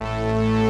Música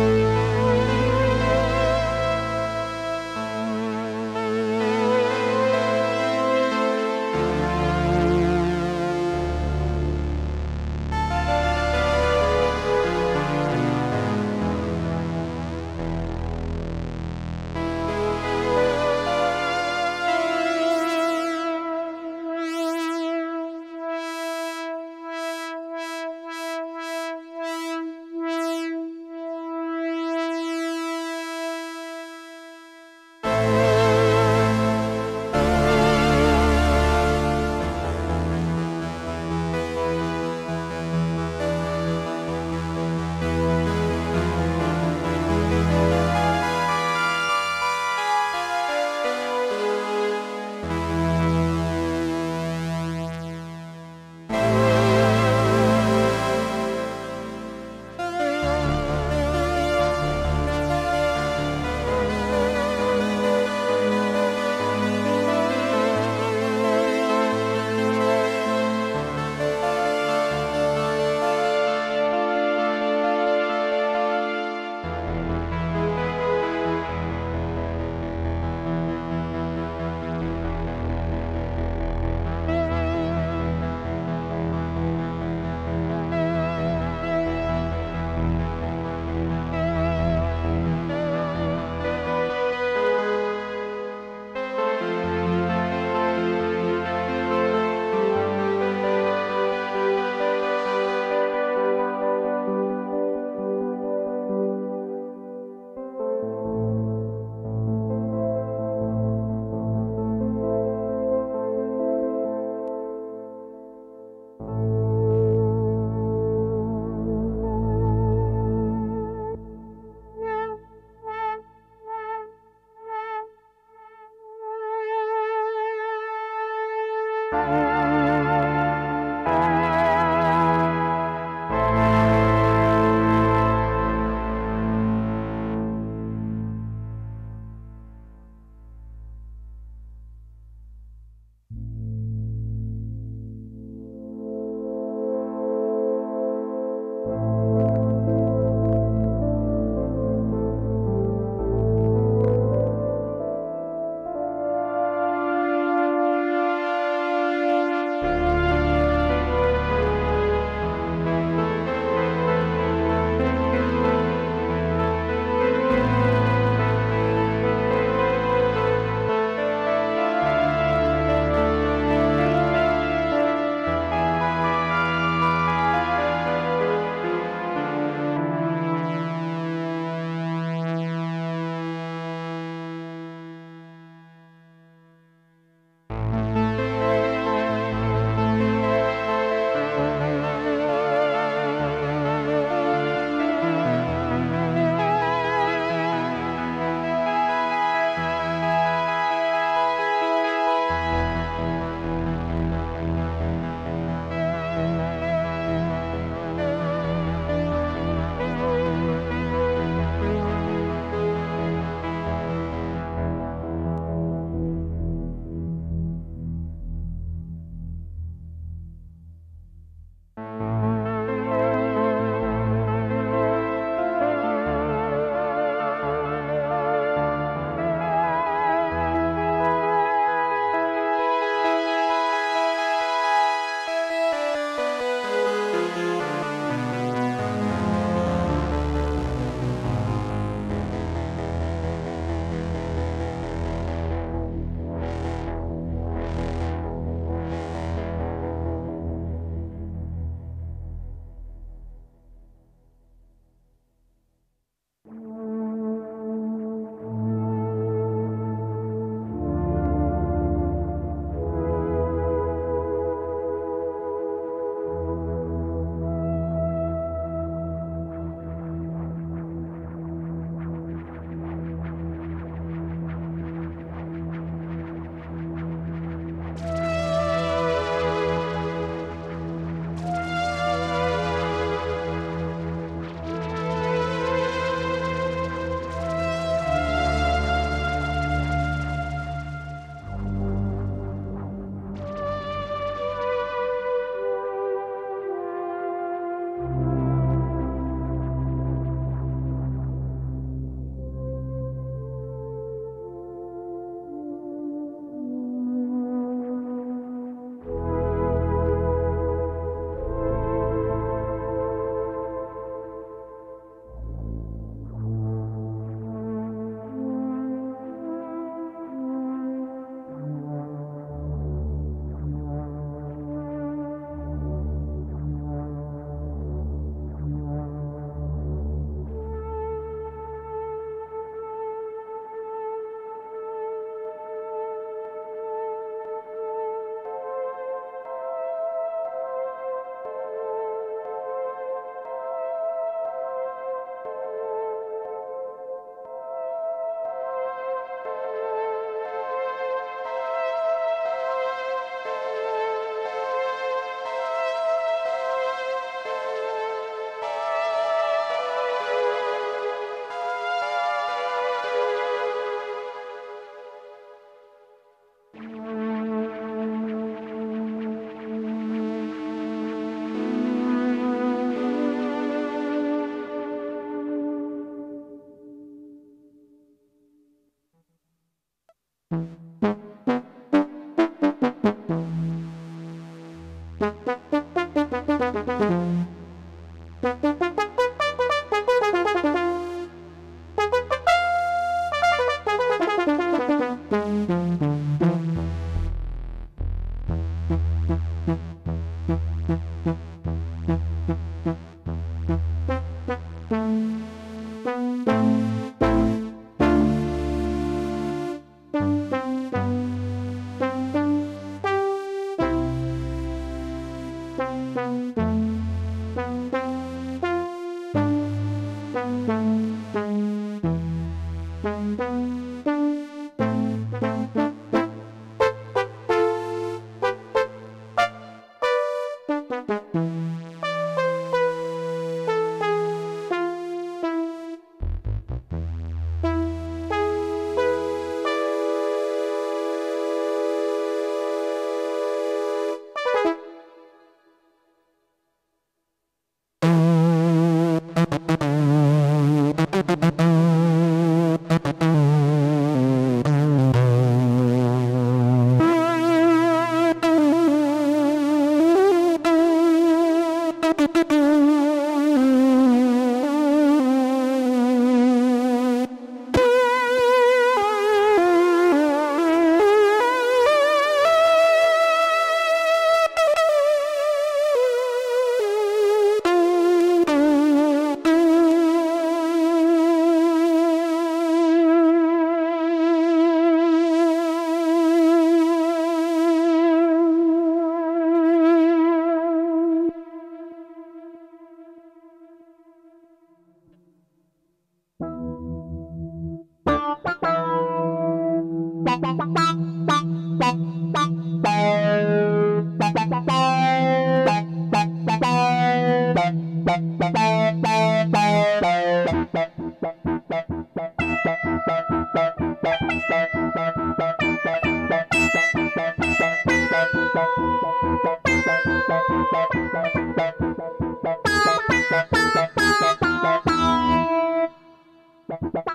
Bye.